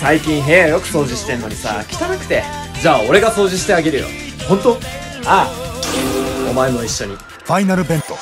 最近部屋よく掃除してんのにさ汚くて。じゃあ俺が掃除してあげるよ。本当？ああ。お前も一緒に。ファイナルベント